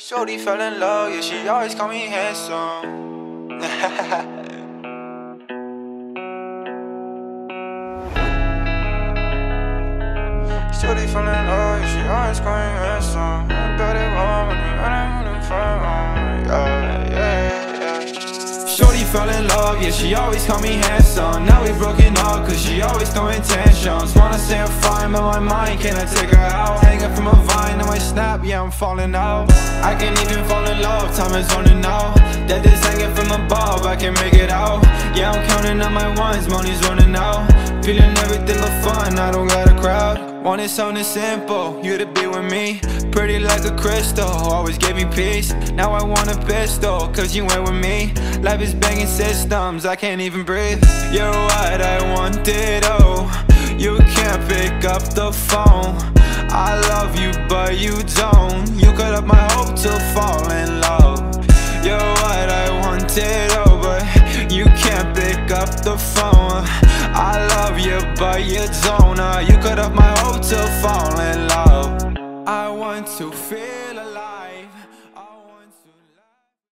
Shorty fell in love, yeah, she always call me handsome. Shorty fell in love, yeah, she always call me handsome. I got it wrong when you run out front, yeah, yeah, yeah. Shorty fell in love, yeah, she always call me handsome. Now we broken up, cause she always throwing tantrums. Wanna say I'm fine, but my mind, can I take her out? Hanging from a I'm falling out. I can't even fall in love, time is running out. That this hanging from above, I can make it out. Yeah, I'm counting up my ones, money's running out. Feeling everything but fun, I don't got a crowd. Wanted something simple, you to be with me Pretty like a crystal, always gave me peace Now I want a pistol, cause you went with me Life is banging systems, I can't even breathe You're what I wanted, oh You can't pick up the phone I love you, but you don't. You cut up my hope to fall in love. You're what I wanted, oh But you can't pick up the phone. I love you, but you don't. Uh, You cut up my hope to fall in love. I want to feel